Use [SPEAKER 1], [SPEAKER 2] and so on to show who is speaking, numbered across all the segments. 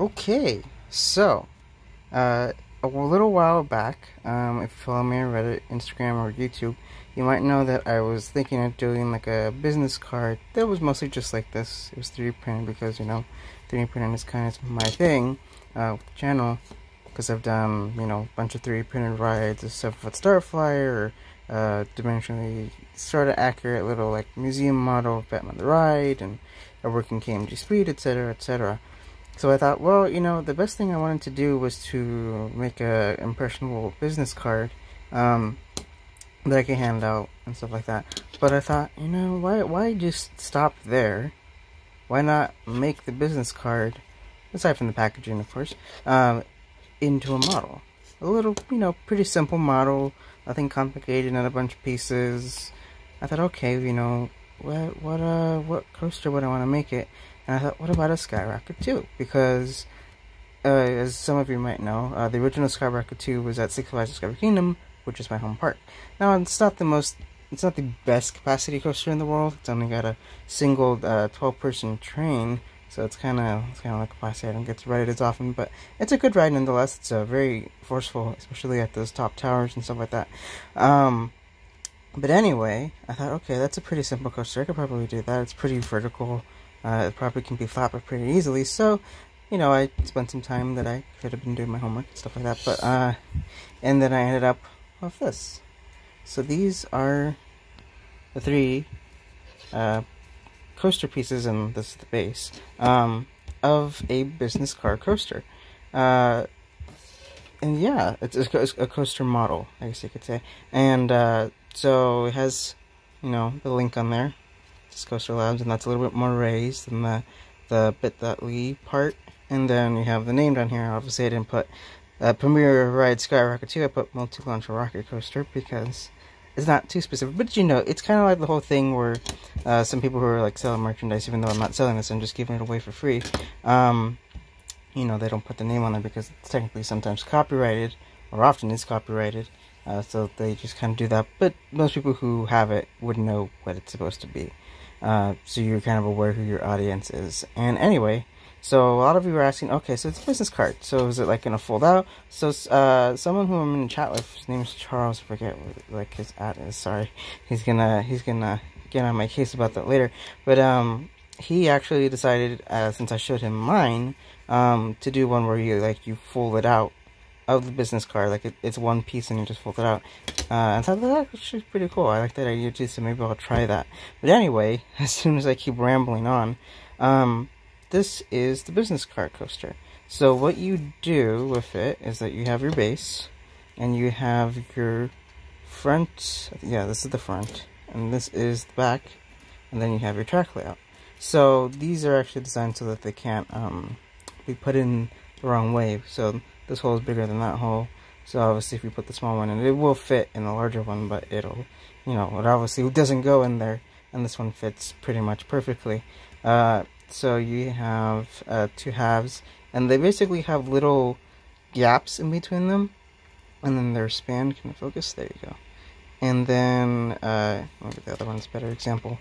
[SPEAKER 1] Okay, so uh, a little while back, um, if you follow me on Reddit, Instagram, or YouTube, you might know that I was thinking of doing like a business card that was mostly just like this. It was 3D printed because you know 3D printing is kind of my thing uh, with the channel because I've done you know a bunch of 3D printed rides and stuff with Starflyer or uh, dimensionally sort of accurate little like museum model of Batman the Ride and a working KMG Speed, etc., etc. So I thought, well, you know, the best thing I wanted to do was to make a impressionable business card um, that I could hand out and stuff like that. But I thought, you know, why why just stop there? Why not make the business card, aside from the packaging, of course, um, into a model? A little, you know, pretty simple model, nothing complicated, not a bunch of pieces. I thought, okay, you know, what what uh what coaster would I want to make it? And I thought, what about a Skyrocket 2? Because, uh, as some of you might know, uh, the original Skyrocket 2 was at Six Flags Discovery Kingdom, which is my home park. Now, it's not the most, it's not the best capacity coaster in the world. It's only got a single 12-person uh, train, so it's kind of it's kind of like a capacity I don't get to ride it as often, but it's a good ride nonetheless. It's uh, very forceful, especially at those top towers and stuff like that. Um, but anyway, I thought, okay, that's a pretty simple coaster. I could probably do that. It's pretty vertical. Uh, it probably can be flatbed pretty easily. So, you know, I spent some time that I could have been doing my homework and stuff like that. But, uh, and then I ended up with this. So these are the three, uh, coaster pieces, and this is the base, um, of a business car coaster. Uh, and yeah, it's a, a, coaster model, I guess you could say. And, uh, so it has, you know, the link on there Coaster Labs, and that's a little bit more raised than the, the bit.ly part. And then you have the name down here. Obviously, I didn't put uh, Premier Ride Skyrocket 2. I put Multi-Launch Rocket Coaster because it's not too specific. But you know, it's kind of like the whole thing where uh, some people who are like selling merchandise, even though I'm not selling this, I'm just giving it away for free. Um, you know, they don't put the name on it because it's technically sometimes copyrighted, or often is copyrighted. Uh, so they just kind of do that. But most people who have it wouldn't know what it's supposed to be. Uh, so you're kind of aware who your audience is. And anyway, so a lot of you are asking, okay, so it's a business card. So is it like gonna fold out? So uh, someone who I'm in chat with, his name is Charles. I forget what like his ad is. Sorry, he's gonna he's gonna get on my case about that later. But um, he actually decided, uh, since I showed him mine, um, to do one where you like you fold it out of the business card. Like it, it's one piece and you just fold it out. Uh, and so that actually pretty cool. I like that idea too, so maybe I'll try that. But anyway, as soon as I keep rambling on, um, this is the business card coaster. So what you do with it is that you have your base, and you have your front. Yeah, this is the front, and this is the back, and then you have your track layout. So these are actually designed so that they can't um, be put in the wrong way. So this hole is bigger than that hole. So obviously if you put the small one in, it will fit in the larger one, but it'll, you know, it obviously doesn't go in there. And this one fits pretty much perfectly. Uh, so you have uh, two halves, and they basically have little gaps in between them. And then their span, can focus? There you go. And then, uh, maybe the other one's better example.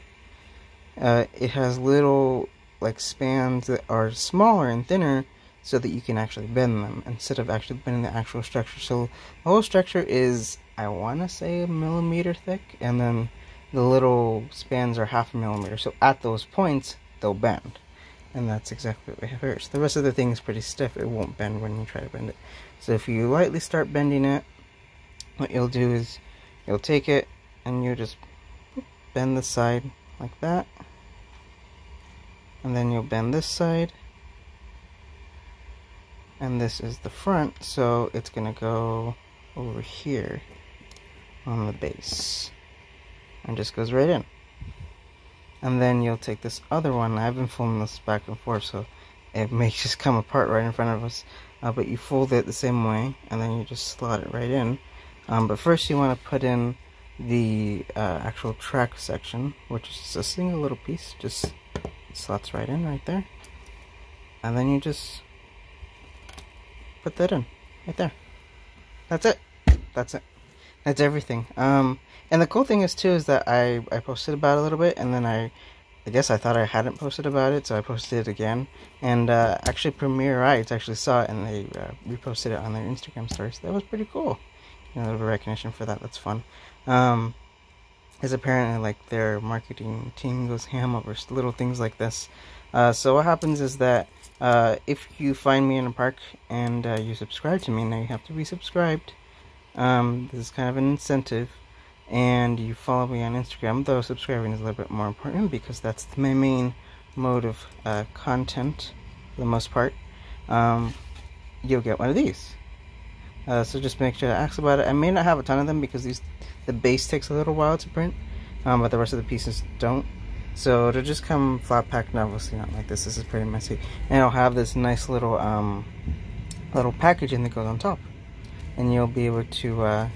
[SPEAKER 1] Uh, it has little, like, spans that are smaller and thinner, so that you can actually bend them instead of actually bending the actual structure. So the whole structure is, I want to say, a millimeter thick, and then the little spans are half a millimeter. So at those points, they'll bend. And that's exactly what we have here. The rest of the thing is pretty stiff. It won't bend when you try to bend it. So if you lightly start bending it, what you'll do is you'll take it and you just bend the side like that. And then you'll bend this side and this is the front so it's gonna go over here on the base. And just goes right in. And then you'll take this other one. I've been folding this back and forth so it may just come apart right in front of us. Uh, but you fold it the same way and then you just slot it right in. Um, but first you want to put in the uh, actual track section which is just a single little piece just slots right in right there. And then you just put that in right there that's it that's it that's everything um and the cool thing is too is that i i posted about it a little bit and then i I guess I thought I hadn't posted about it, so I posted it again. And uh, actually, Premier Rides actually saw it and they uh, reposted it on their Instagram stories. So that was pretty cool. You know, a little recognition for that. That's fun. Um, is apparently like their marketing team goes ham over little things like this. Uh, so what happens is that uh, if you find me in a park and uh, you subscribe to me, now you have to be subscribed. Um, this is kind of an incentive. And you follow me on Instagram, though subscribing is a little bit more important because that's my main mode of uh, content for the most part. Um, you'll get one of these. Uh, so just make sure to ask about it. I may not have a ton of them because these the base takes a little while to print, um, but the rest of the pieces don't. So it'll just come flat packed, and obviously not like this. This is pretty messy, and it'll have this nice little um, little packaging that goes on top, and you'll be able to uh,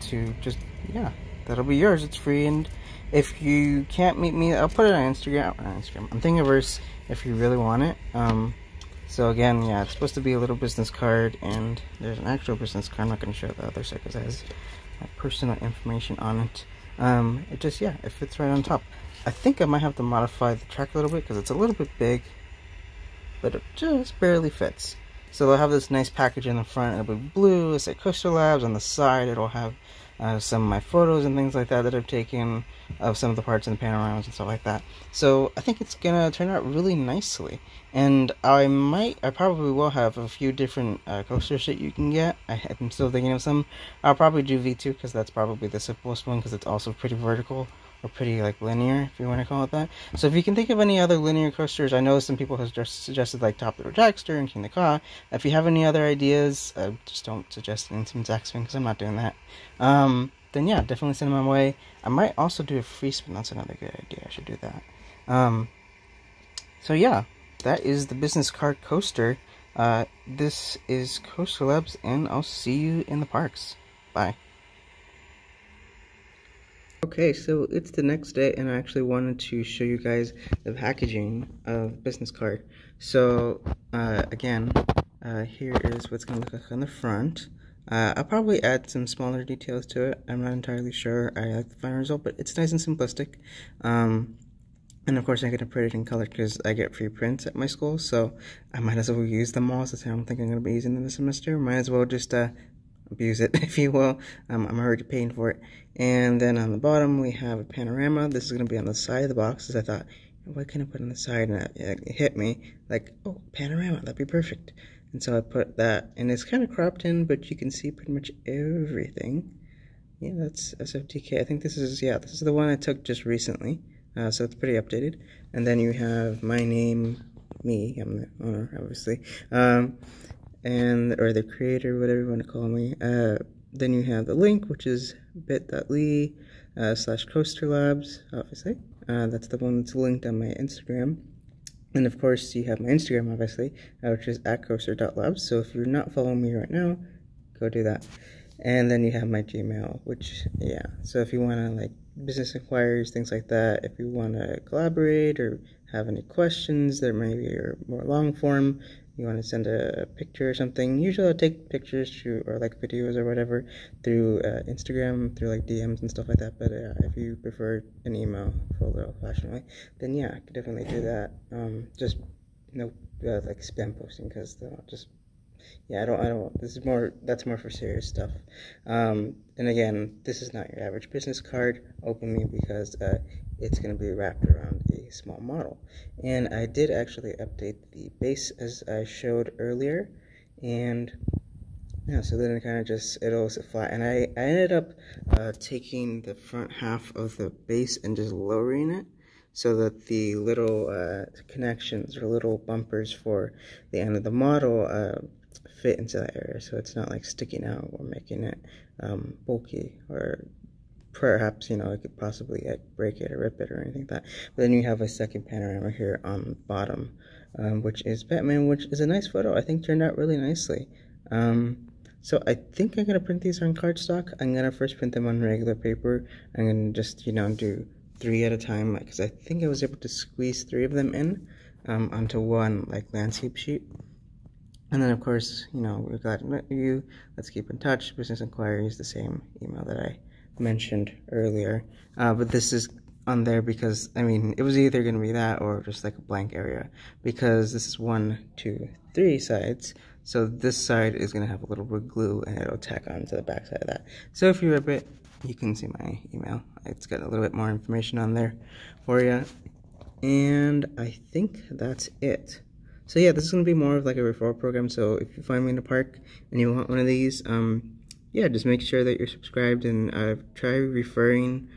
[SPEAKER 1] to just yeah, that'll be yours. It's free, and if you can't meet me, I'll put it on Instagram. On Instagram, I'm Thingiverse if you really want it. Um, so again, yeah, it's supposed to be a little business card, and there's an actual business card. I'm not going to show the other side because it has my personal information on it. Um, it just, yeah, it fits right on top. I think I might have to modify the track a little bit because it's a little bit big, but it just barely fits. So they'll have this nice package in the front. It'll be blue. It's like Coaster Labs. On the side, it'll have uh, some of my photos and things like that that I've taken of some of the parts in the panoramas and stuff like that. So I think it's gonna turn out really nicely. And I might, I probably will have a few different uh, coasters that you can get. I, am still thinking of some. I'll probably do V2 because that's probably the simplest one because it's also pretty vertical or pretty like linear, if you want to call it that. So if you can think of any other linear coasters, I know some people have just suggested like Top Thrill Dragster and Kingda Ka. If you have any other ideas, uh, just don't suggest ZacSpin because I'm not doing that. Um, then yeah, definitely send them my way. I might also do a free spin. That's another good idea. I should do that. Um, so yeah, that is the business card coaster. Uh, this is Coaster Labs, and I'll see you in the parks. Bye. Okay, so it's the next day and I actually wanted to show you guys the packaging of business card. So, uh, again, uh, here is what's going to look like on the front. Uh, I'll probably add some smaller details to it. I'm not entirely sure. I like the final result, but it's nice and simplistic. Um, and of course, I'm going to print it in color because I get free prints at my school, so I might as well use them all since I don't think I'm going to be using them this semester. Might as well just uh, abuse it, if you will. Um, I'm already paying for it. And then on the bottom, we have a panorama. This is going to be on the side of the box, because I thought, what can I put on the side? And it, it hit me, like, oh, panorama, that'd be perfect. And so I put that, and it's kind of cropped in, but you can see pretty much everything. Yeah, that's SFDK. I think this is, yeah, this is the one I took just recently. Uh, so it's pretty updated. And then you have my name, me, I'm the owner, obviously. Um, and or the creator, whatever you want to call me. Uh, then you have the link, which is bit.ly uh, slash coaster labs, obviously. Uh, that's the one that's linked on my Instagram. And of course, you have my Instagram, obviously, uh, which is at coaster.labs. So if you're not following me right now, go do that. And then you have my Gmail, which, yeah. So if you want to, like, business inquiries, things like that, if you want to collaborate or have any questions that maybe are more long form, you want to send a picture or something, usually I'll take pictures through, or like videos or whatever through uh, Instagram, through like DMs and stuff like that. But uh, if you prefer an email for a little fashion way, then yeah, I could definitely do that. Um, just no uh, like spam posting because just yeah, I don't, I don't, this is more, that's more for serious stuff. Um, and again, this is not your average business card. Open me because, uh, it's going to be wrapped around small model. And I did actually update the base as I showed earlier. And yeah, so then it kind of just, it all flat. And I, I ended up uh, taking the front half of the base and just lowering it so that the little uh, connections or little bumpers for the end of the model uh, fit into that area. So it's not like sticking out or making it um, bulky or perhaps you know it could possibly break it or rip it or anything like that. But then you have a second panorama here on the bottom um, which is Batman which is a nice photo. I think turned out really nicely. Um, so I think I'm gonna print these on cardstock. I'm gonna first print them on regular paper. I'm gonna just you know do three at a time because I think I was able to squeeze three of them in um, onto one like landscape sheet. And then of course you know we're glad to meet you let's keep in touch business inquiries the same email that I mentioned earlier. Uh, but this is on there because I mean it was either gonna be that or just like a blank area because this is one, two, three sides. So this side is gonna have a little bit of glue and it'll tack onto the back side of that. So if you rip it, you can see my email. It's got a little bit more information on there for you. And I think that's it. So yeah, this is gonna be more of like a referral program. So if you find me in the park and you want one of these, um, yeah, just make sure that you're subscribed and uh, try referring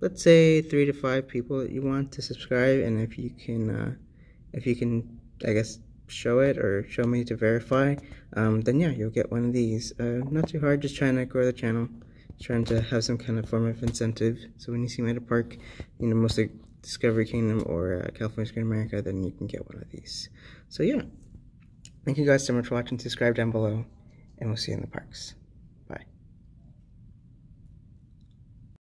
[SPEAKER 1] let's say three to five people that you want to subscribe and if you can uh, if you can I guess show it or show me to verify um, then yeah you'll get one of these. Uh, not too hard just trying to grow the channel trying to have some kind of form of incentive. So when you see me at a park you know mostly Discovery Kingdom or uh, California's Great America then you can get one of these. So yeah thank you guys so much for watching. Subscribe down below and we'll see you in the parks